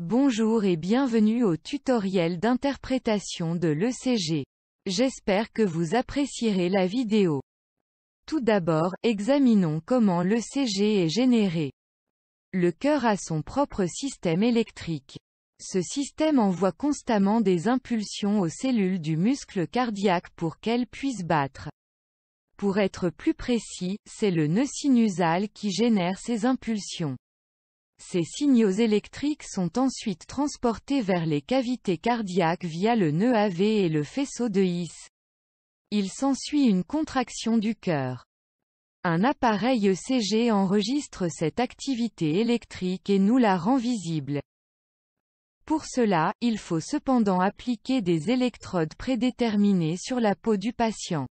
Bonjour et bienvenue au tutoriel d'interprétation de l'ECG. J'espère que vous apprécierez la vidéo. Tout d'abord, examinons comment l'ECG est généré. Le cœur a son propre système électrique. Ce système envoie constamment des impulsions aux cellules du muscle cardiaque pour qu'elles puissent battre. Pour être plus précis, c'est le nœud sinusal qui génère ces impulsions. Ces signaux électriques sont ensuite transportés vers les cavités cardiaques via le nœud AV et le faisceau de His. Il s'ensuit une contraction du cœur. Un appareil ECG enregistre cette activité électrique et nous la rend visible. Pour cela, il faut cependant appliquer des électrodes prédéterminées sur la peau du patient.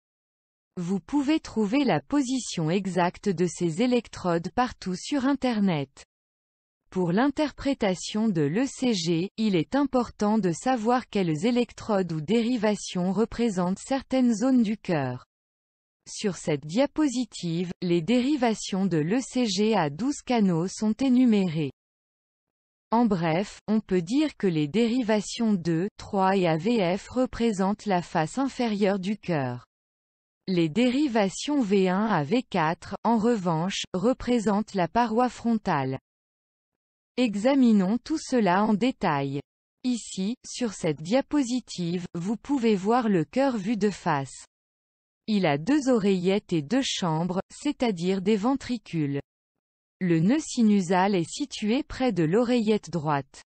Vous pouvez trouver la position exacte de ces électrodes partout sur Internet. Pour l'interprétation de l'ECG, il est important de savoir quelles électrodes ou dérivations représentent certaines zones du cœur. Sur cette diapositive, les dérivations de l'ECG à 12 canaux sont énumérées. En bref, on peut dire que les dérivations 2, 3 et AVF représentent la face inférieure du cœur. Les dérivations V1 à V4, en revanche, représentent la paroi frontale. Examinons tout cela en détail. Ici, sur cette diapositive, vous pouvez voir le cœur vu de face. Il a deux oreillettes et deux chambres, c'est-à-dire des ventricules. Le nœud sinusal est situé près de l'oreillette droite.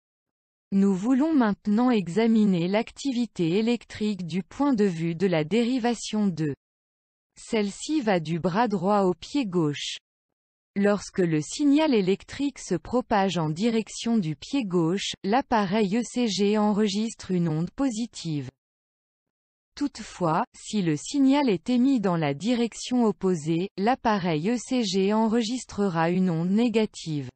Nous voulons maintenant examiner l'activité électrique du point de vue de la dérivation 2. Celle-ci va du bras droit au pied gauche. Lorsque le signal électrique se propage en direction du pied gauche, l'appareil ECG enregistre une onde positive. Toutefois, si le signal est émis dans la direction opposée, l'appareil ECG enregistrera une onde négative.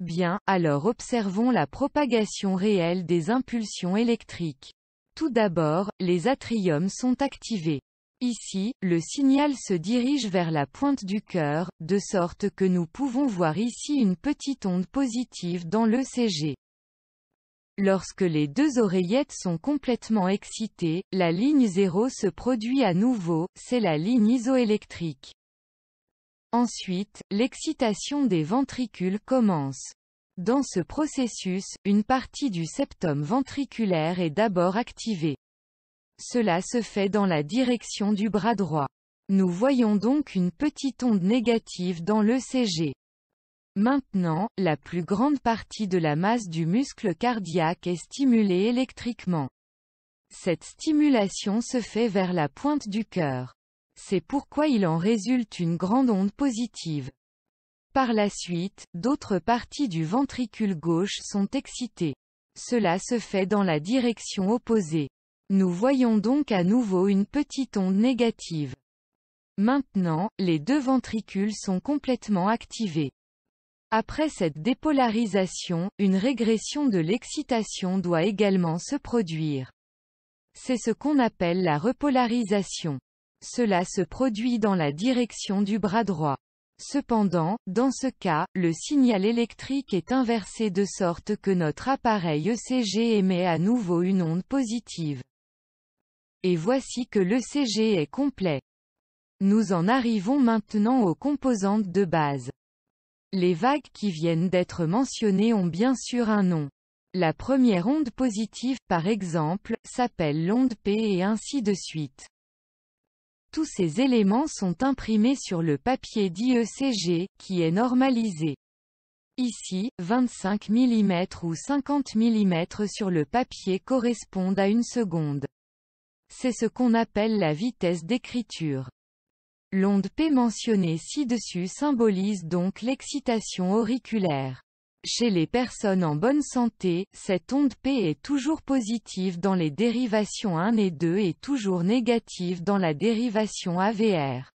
Bien, alors observons la propagation réelle des impulsions électriques. Tout d'abord, les atriums sont activés. Ici, le signal se dirige vers la pointe du cœur, de sorte que nous pouvons voir ici une petite onde positive dans l'ECG. Lorsque les deux oreillettes sont complètement excitées, la ligne 0 se produit à nouveau, c'est la ligne isoélectrique. Ensuite, l'excitation des ventricules commence. Dans ce processus, une partie du septum ventriculaire est d'abord activée. Cela se fait dans la direction du bras droit. Nous voyons donc une petite onde négative dans l'ECG. Maintenant, la plus grande partie de la masse du muscle cardiaque est stimulée électriquement. Cette stimulation se fait vers la pointe du cœur. C'est pourquoi il en résulte une grande onde positive. Par la suite, d'autres parties du ventricule gauche sont excitées. Cela se fait dans la direction opposée. Nous voyons donc à nouveau une petite onde négative. Maintenant, les deux ventricules sont complètement activés. Après cette dépolarisation, une régression de l'excitation doit également se produire. C'est ce qu'on appelle la repolarisation. Cela se produit dans la direction du bras droit. Cependant, dans ce cas, le signal électrique est inversé de sorte que notre appareil ECG émet à nouveau une onde positive. Et voici que l'ECG est complet. Nous en arrivons maintenant aux composantes de base. Les vagues qui viennent d'être mentionnées ont bien sûr un nom. La première onde positive, par exemple, s'appelle l'onde P et ainsi de suite. Tous ces éléments sont imprimés sur le papier d'IECG, qui est normalisé. Ici, 25 mm ou 50 mm sur le papier correspondent à une seconde. C'est ce qu'on appelle la vitesse d'écriture. L'onde P mentionnée ci-dessus symbolise donc l'excitation auriculaire. Chez les personnes en bonne santé, cette onde P est toujours positive dans les dérivations 1 et 2 et toujours négative dans la dérivation AVR.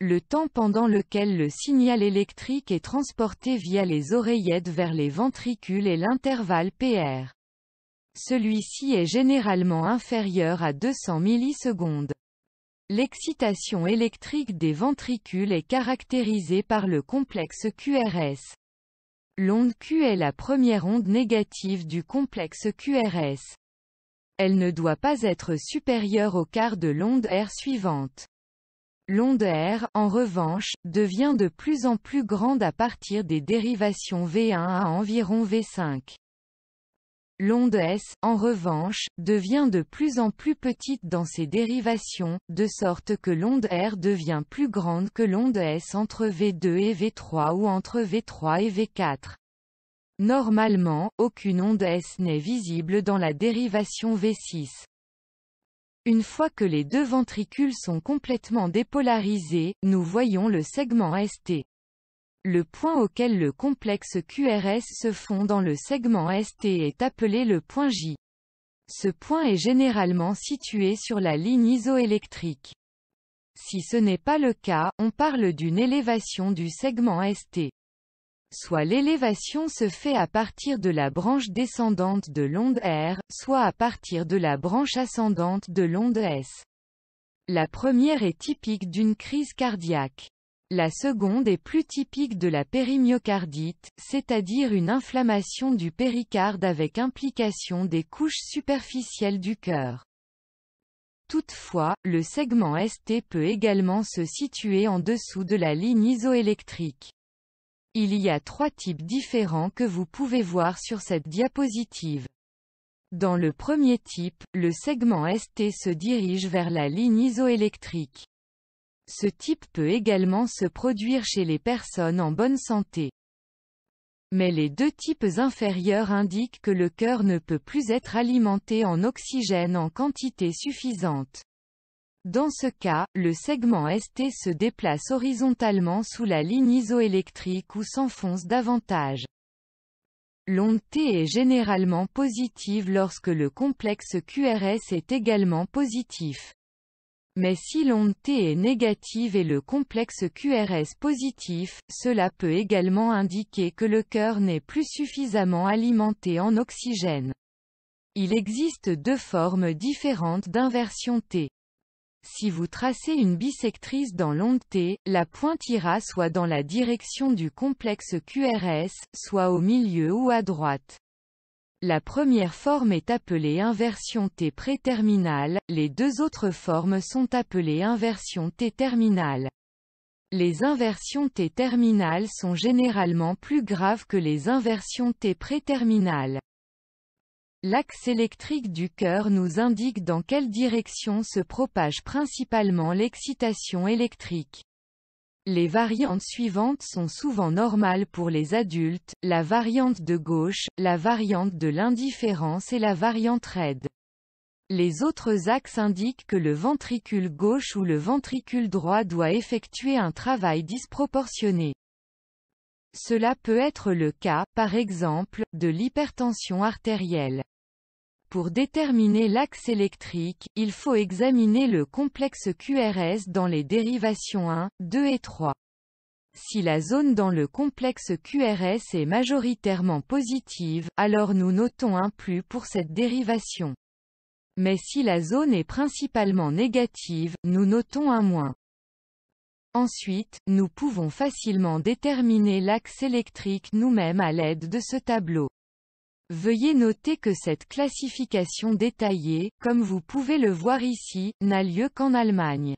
Le temps pendant lequel le signal électrique est transporté via les oreillettes vers les ventricules est l'intervalle PR. Celui-ci est généralement inférieur à 200 millisecondes. L'excitation électrique des ventricules est caractérisée par le complexe QRS. L'onde Q est la première onde négative du complexe QRS. Elle ne doit pas être supérieure au quart de l'onde R suivante. L'onde R, en revanche, devient de plus en plus grande à partir des dérivations V1 à environ V5. L'onde S, en revanche, devient de plus en plus petite dans ses dérivations, de sorte que l'onde R devient plus grande que l'onde S entre V2 et V3 ou entre V3 et V4. Normalement, aucune onde S n'est visible dans la dérivation V6. Une fois que les deux ventricules sont complètement dépolarisés, nous voyons le segment ST. Le point auquel le complexe QRS se fond dans le segment ST est appelé le point J. Ce point est généralement situé sur la ligne isoélectrique. Si ce n'est pas le cas, on parle d'une élévation du segment ST. Soit l'élévation se fait à partir de la branche descendante de l'onde R, soit à partir de la branche ascendante de l'onde S. La première est typique d'une crise cardiaque. La seconde est plus typique de la périmyocardite, c'est-à-dire une inflammation du péricarde avec implication des couches superficielles du cœur. Toutefois, le segment ST peut également se situer en dessous de la ligne isoélectrique. Il y a trois types différents que vous pouvez voir sur cette diapositive. Dans le premier type, le segment ST se dirige vers la ligne isoélectrique. Ce type peut également se produire chez les personnes en bonne santé. Mais les deux types inférieurs indiquent que le cœur ne peut plus être alimenté en oxygène en quantité suffisante. Dans ce cas, le segment ST se déplace horizontalement sous la ligne isoélectrique ou s'enfonce davantage. L'onde T est généralement positive lorsque le complexe QRS est également positif. Mais si l'onde T est négative et le complexe QRS positif, cela peut également indiquer que le cœur n'est plus suffisamment alimenté en oxygène. Il existe deux formes différentes d'inversion T. Si vous tracez une bisectrice dans l'onde T, la pointe ira soit dans la direction du complexe QRS, soit au milieu ou à droite. La première forme est appelée inversion T préterminale, les deux autres formes sont appelées inversion T terminale. Les inversions T terminales sont généralement plus graves que les inversions T préterminales. L'axe électrique du cœur nous indique dans quelle direction se propage principalement l'excitation électrique. Les variantes suivantes sont souvent normales pour les adultes, la variante de gauche, la variante de l'indifférence et la variante raide. Les autres axes indiquent que le ventricule gauche ou le ventricule droit doit effectuer un travail disproportionné. Cela peut être le cas, par exemple, de l'hypertension artérielle. Pour déterminer l'axe électrique, il faut examiner le complexe QRS dans les dérivations 1, 2 et 3. Si la zone dans le complexe QRS est majoritairement positive, alors nous notons un plus pour cette dérivation. Mais si la zone est principalement négative, nous notons un moins. Ensuite, nous pouvons facilement déterminer l'axe électrique nous-mêmes à l'aide de ce tableau. Veuillez noter que cette classification détaillée, comme vous pouvez le voir ici, n'a lieu qu'en Allemagne.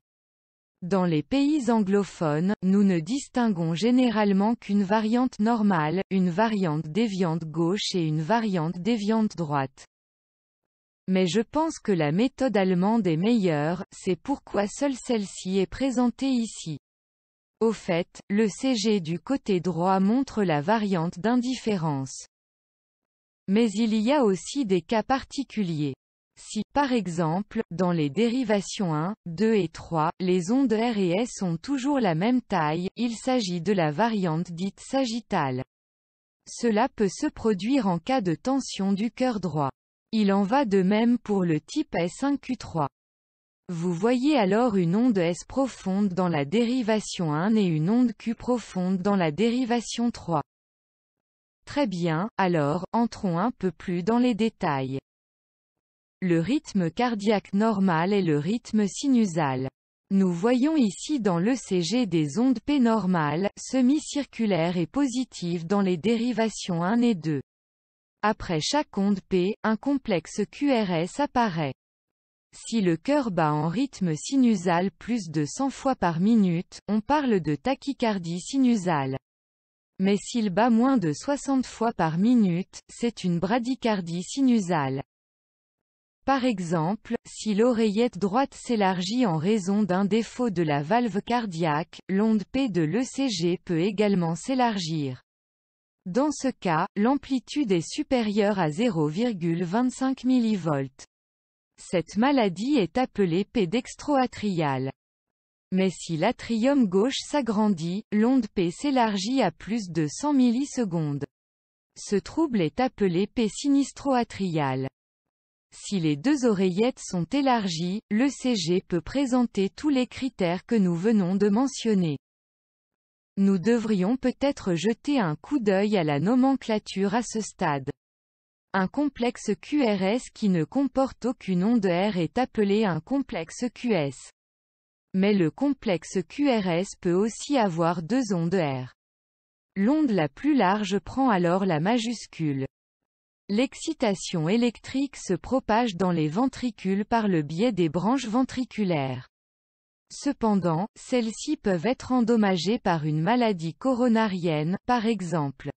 Dans les pays anglophones, nous ne distinguons généralement qu'une variante normale, une variante déviante gauche et une variante déviante droite. Mais je pense que la méthode allemande est meilleure, c'est pourquoi seule celle-ci est présentée ici. Au fait, le CG du côté droit montre la variante d'indifférence. Mais il y a aussi des cas particuliers. Si, par exemple, dans les dérivations 1, 2 et 3, les ondes R et S ont toujours la même taille, il s'agit de la variante dite sagittale. Cela peut se produire en cas de tension du cœur droit. Il en va de même pour le type S1Q3. Vous voyez alors une onde S profonde dans la dérivation 1 et une onde Q profonde dans la dérivation 3. Très bien, alors, entrons un peu plus dans les détails. Le rythme cardiaque normal est le rythme sinusal. Nous voyons ici dans l'ECG des ondes P normales, semi-circulaires et positives dans les dérivations 1 et 2. Après chaque onde P, un complexe QRS apparaît. Si le cœur bat en rythme sinusal plus de 100 fois par minute, on parle de tachycardie sinusale. Mais s'il bat moins de 60 fois par minute, c'est une bradycardie sinusale. Par exemple, si l'oreillette droite s'élargit en raison d'un défaut de la valve cardiaque, l'onde P de l'ECG peut également s'élargir. Dans ce cas, l'amplitude est supérieure à 0,25 mV. Cette maladie est appelée P dextroatriale. Mais si l'atrium gauche s'agrandit, l'onde P s'élargit à plus de 100 millisecondes. Ce trouble est appelé P sinistroatrial. Si les deux oreillettes sont élargies, l'ECG peut présenter tous les critères que nous venons de mentionner. Nous devrions peut-être jeter un coup d'œil à la nomenclature à ce stade. Un complexe QRS qui ne comporte aucune onde R est appelé un complexe QS. Mais le complexe QRS peut aussi avoir deux ondes R. L'onde la plus large prend alors la majuscule. L'excitation électrique se propage dans les ventricules par le biais des branches ventriculaires. Cependant, celles-ci peuvent être endommagées par une maladie coronarienne, par exemple.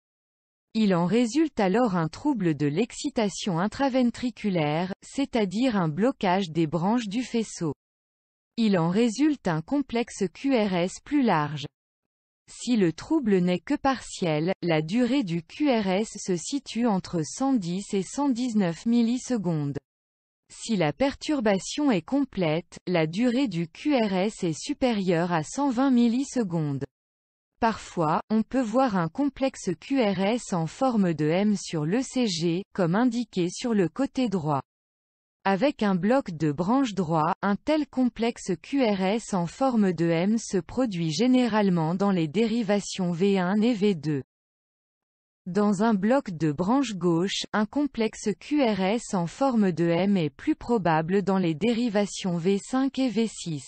Il en résulte alors un trouble de l'excitation intraventriculaire, c'est-à-dire un blocage des branches du faisceau. Il en résulte un complexe QRS plus large. Si le trouble n'est que partiel, la durée du QRS se situe entre 110 et 119 millisecondes. Si la perturbation est complète, la durée du QRS est supérieure à 120 millisecondes. Parfois, on peut voir un complexe QRS en forme de M sur l'ECG, comme indiqué sur le côté droit. Avec un bloc de branche droit, un tel complexe QRS en forme de M se produit généralement dans les dérivations V1 et V2. Dans un bloc de branche gauche, un complexe QRS en forme de M est plus probable dans les dérivations V5 et V6.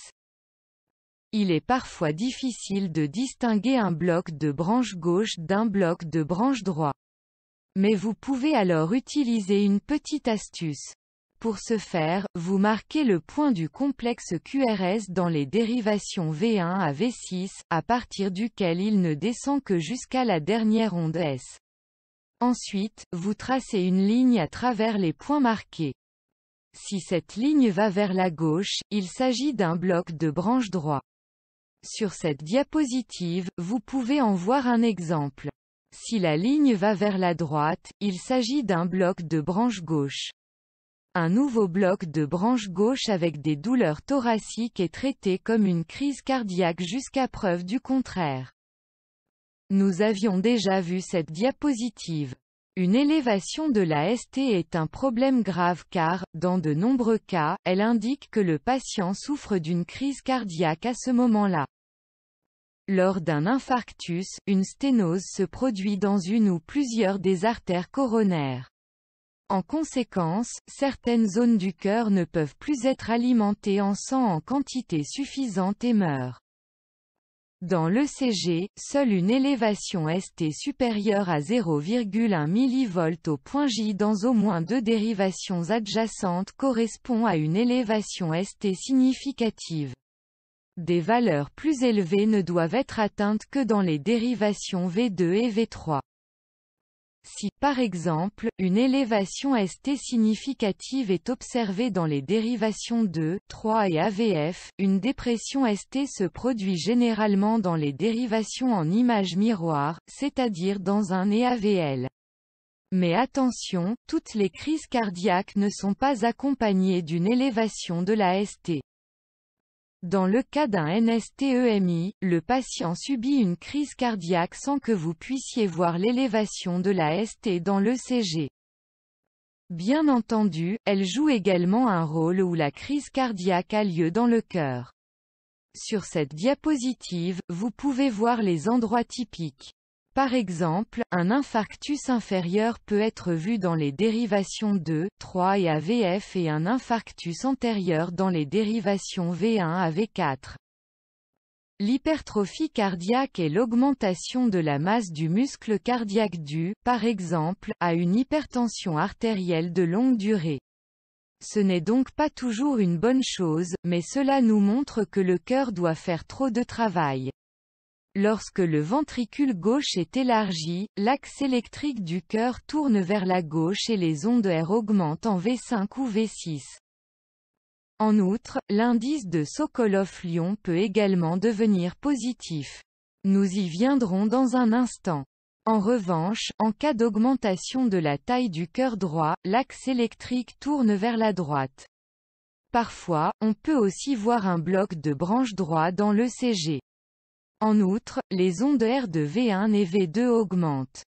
Il est parfois difficile de distinguer un bloc de branche gauche d'un bloc de branche droit. Mais vous pouvez alors utiliser une petite astuce. Pour ce faire, vous marquez le point du complexe QRS dans les dérivations V1 à V6, à partir duquel il ne descend que jusqu'à la dernière onde S. Ensuite, vous tracez une ligne à travers les points marqués. Si cette ligne va vers la gauche, il s'agit d'un bloc de branche droit. Sur cette diapositive, vous pouvez en voir un exemple. Si la ligne va vers la droite, il s'agit d'un bloc de branche gauche. Un nouveau bloc de branche gauche avec des douleurs thoraciques est traité comme une crise cardiaque jusqu'à preuve du contraire. Nous avions déjà vu cette diapositive. Une élévation de la ST est un problème grave car, dans de nombreux cas, elle indique que le patient souffre d'une crise cardiaque à ce moment-là. Lors d'un infarctus, une sténose se produit dans une ou plusieurs des artères coronaires. En conséquence, certaines zones du cœur ne peuvent plus être alimentées en sang en quantité suffisante et meurent. Dans l'ECG, seule une élévation ST supérieure à 0,1 mV au point J dans au moins deux dérivations adjacentes correspond à une élévation ST significative. Des valeurs plus élevées ne doivent être atteintes que dans les dérivations V2 et V3. Si, par exemple, une élévation ST significative est observée dans les dérivations 2, 3 et AVF, une dépression ST se produit généralement dans les dérivations en image miroir, c'est-à-dire dans un EAVL. Mais attention, toutes les crises cardiaques ne sont pas accompagnées d'une élévation de la ST. Dans le cas d'un NSTEMI, le patient subit une crise cardiaque sans que vous puissiez voir l'élévation de la ST dans l'ECG. Bien entendu, elle joue également un rôle où la crise cardiaque a lieu dans le cœur. Sur cette diapositive, vous pouvez voir les endroits typiques. Par exemple, un infarctus inférieur peut être vu dans les dérivations 2, 3 et AVF et un infarctus antérieur dans les dérivations V1 à V4. L'hypertrophie cardiaque est l'augmentation de la masse du muscle cardiaque due, par exemple, à une hypertension artérielle de longue durée. Ce n'est donc pas toujours une bonne chose, mais cela nous montre que le cœur doit faire trop de travail. Lorsque le ventricule gauche est élargi, l'axe électrique du cœur tourne vers la gauche et les ondes R augmentent en V5 ou V6. En outre, l'indice de Sokolov-Lyon peut également devenir positif. Nous y viendrons dans un instant. En revanche, en cas d'augmentation de la taille du cœur droit, l'axe électrique tourne vers la droite. Parfois, on peut aussi voir un bloc de branche droit dans l'ECG. En outre, les ondes R de V1 et V2 augmentent.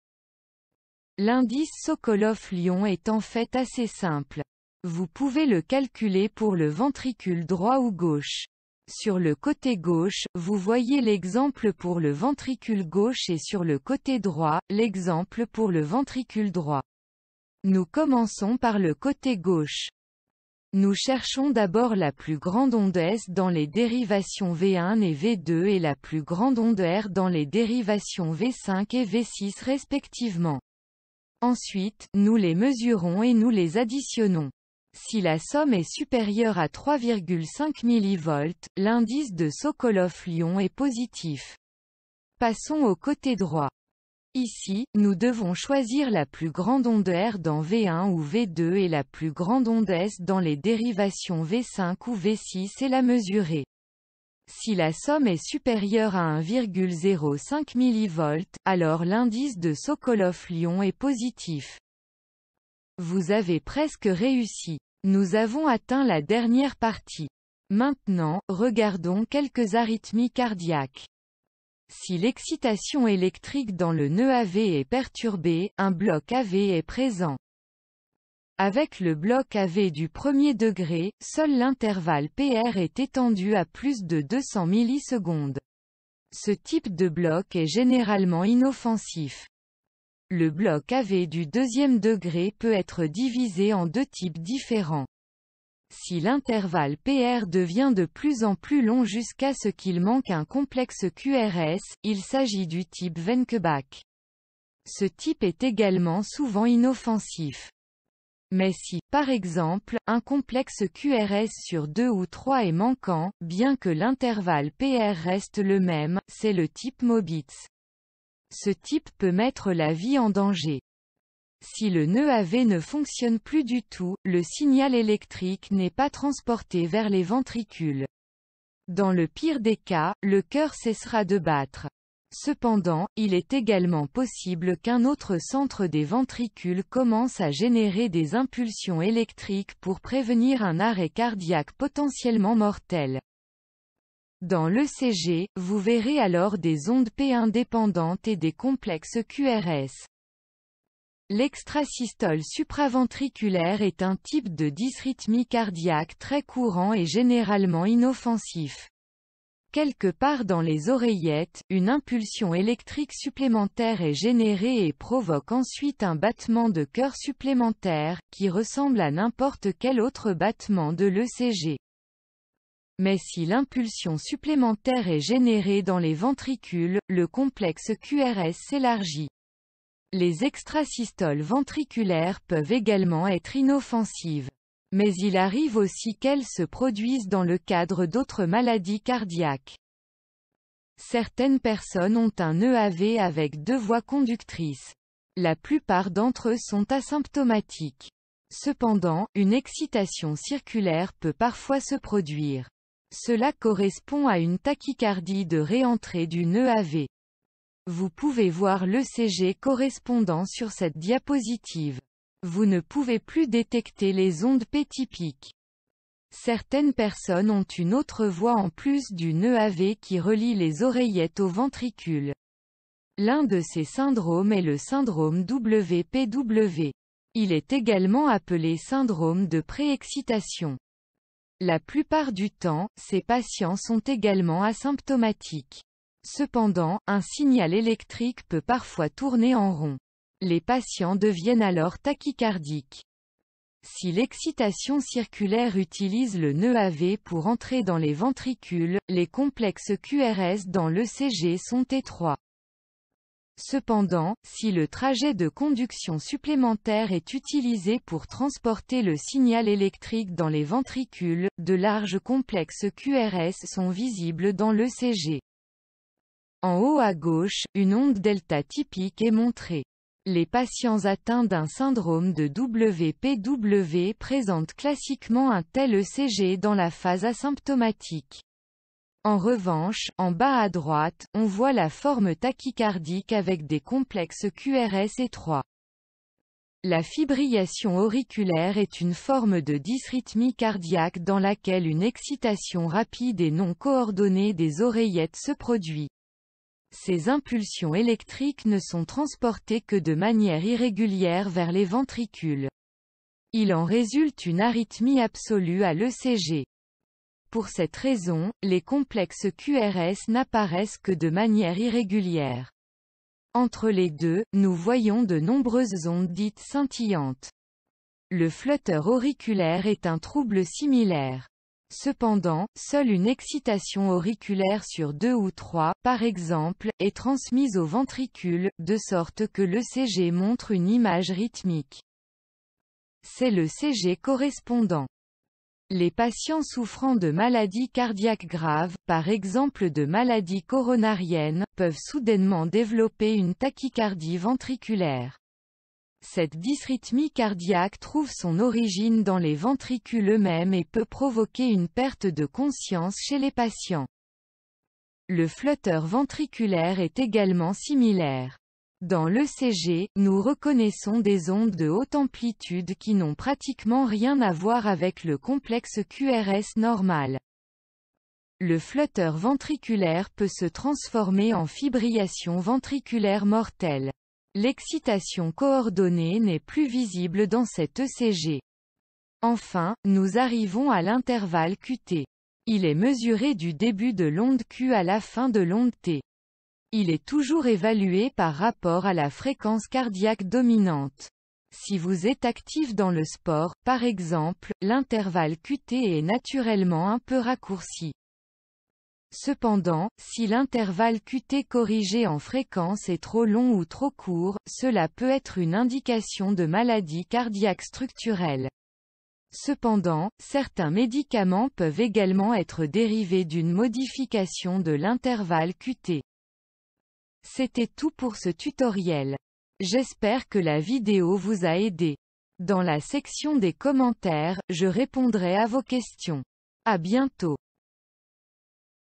L'indice Sokolov-Lyon est en fait assez simple. Vous pouvez le calculer pour le ventricule droit ou gauche. Sur le côté gauche, vous voyez l'exemple pour le ventricule gauche et sur le côté droit, l'exemple pour le ventricule droit. Nous commençons par le côté gauche. Nous cherchons d'abord la plus grande onde S dans les dérivations V1 et V2 et la plus grande onde R dans les dérivations V5 et V6 respectivement. Ensuite, nous les mesurons et nous les additionnons. Si la somme est supérieure à 3,5 mV, l'indice de Sokolov-Lyon est positif. Passons au côté droit. Ici, nous devons choisir la plus grande onde R dans V1 ou V2 et la plus grande onde S dans les dérivations V5 ou V6 et la mesurer. Si la somme est supérieure à 1,05 mV, alors l'indice de Sokolov-Lyon est positif. Vous avez presque réussi. Nous avons atteint la dernière partie. Maintenant, regardons quelques arythmies cardiaques. Si l'excitation électrique dans le nœud AV est perturbée, un bloc AV est présent. Avec le bloc AV du premier degré, seul l'intervalle PR est étendu à plus de 200 millisecondes. Ce type de bloc est généralement inoffensif. Le bloc AV du deuxième degré peut être divisé en deux types différents. Si l'intervalle PR devient de plus en plus long jusqu'à ce qu'il manque un complexe QRS, il s'agit du type Venkebach. Ce type est également souvent inoffensif. Mais si, par exemple, un complexe QRS sur 2 ou 3 est manquant, bien que l'intervalle PR reste le même, c'est le type Mobitz. Ce type peut mettre la vie en danger. Si le nœud AV ne fonctionne plus du tout, le signal électrique n'est pas transporté vers les ventricules. Dans le pire des cas, le cœur cessera de battre. Cependant, il est également possible qu'un autre centre des ventricules commence à générer des impulsions électriques pour prévenir un arrêt cardiaque potentiellement mortel. Dans l'ECG, vous verrez alors des ondes P indépendantes et des complexes QRS. L'extrasystole supraventriculaire est un type de dysrythmie cardiaque très courant et généralement inoffensif. Quelque part dans les oreillettes, une impulsion électrique supplémentaire est générée et provoque ensuite un battement de cœur supplémentaire, qui ressemble à n'importe quel autre battement de l'ECG. Mais si l'impulsion supplémentaire est générée dans les ventricules, le complexe QRS s'élargit. Les extrasystoles ventriculaires peuvent également être inoffensives. Mais il arrive aussi qu'elles se produisent dans le cadre d'autres maladies cardiaques. Certaines personnes ont un EAV avec deux voies conductrices. La plupart d'entre eux sont asymptomatiques. Cependant, une excitation circulaire peut parfois se produire. Cela correspond à une tachycardie de réentrée du EAV. Vous pouvez voir l'ECG correspondant sur cette diapositive. Vous ne pouvez plus détecter les ondes P typiques. Certaines personnes ont une autre voie en plus du EAV qui relie les oreillettes au ventricule. L'un de ces syndromes est le syndrome WPW. Il est également appelé syndrome de préexcitation. La plupart du temps, ces patients sont également asymptomatiques. Cependant, un signal électrique peut parfois tourner en rond. Les patients deviennent alors tachycardiques. Si l'excitation circulaire utilise le nœud AV pour entrer dans les ventricules, les complexes QRS dans l'ECG sont étroits. Cependant, si le trajet de conduction supplémentaire est utilisé pour transporter le signal électrique dans les ventricules, de larges complexes QRS sont visibles dans l'ECG. En haut à gauche, une onde delta typique est montrée. Les patients atteints d'un syndrome de WPW présentent classiquement un tel ECG dans la phase asymptomatique. En revanche, en bas à droite, on voit la forme tachycardique avec des complexes QRS étroits. La fibrillation auriculaire est une forme de dysrythmie cardiaque dans laquelle une excitation rapide et non coordonnée des oreillettes se produit. Ces impulsions électriques ne sont transportées que de manière irrégulière vers les ventricules. Il en résulte une arythmie absolue à l'ECG. Pour cette raison, les complexes QRS n'apparaissent que de manière irrégulière. Entre les deux, nous voyons de nombreuses ondes dites scintillantes. Le flotteur auriculaire est un trouble similaire. Cependant, seule une excitation auriculaire sur deux ou trois, par exemple, est transmise au ventricule, de sorte que le CG montre une image rythmique. C'est le CG correspondant. Les patients souffrant de maladies cardiaques graves, par exemple de maladies coronariennes, peuvent soudainement développer une tachycardie ventriculaire. Cette dysrythmie cardiaque trouve son origine dans les ventricules eux-mêmes et peut provoquer une perte de conscience chez les patients. Le flotteur ventriculaire est également similaire. Dans l'ECG, nous reconnaissons des ondes de haute amplitude qui n'ont pratiquement rien à voir avec le complexe QRS normal. Le flotteur ventriculaire peut se transformer en fibrillation ventriculaire mortelle. L'excitation coordonnée n'est plus visible dans cet ECG. Enfin, nous arrivons à l'intervalle QT. Il est mesuré du début de l'onde Q à la fin de l'onde T. Il est toujours évalué par rapport à la fréquence cardiaque dominante. Si vous êtes actif dans le sport, par exemple, l'intervalle QT est naturellement un peu raccourci. Cependant, si l'intervalle QT corrigé en fréquence est trop long ou trop court, cela peut être une indication de maladie cardiaque structurelle. Cependant, certains médicaments peuvent également être dérivés d'une modification de l'intervalle QT. C'était tout pour ce tutoriel. J'espère que la vidéo vous a aidé. Dans la section des commentaires, je répondrai à vos questions. À bientôt.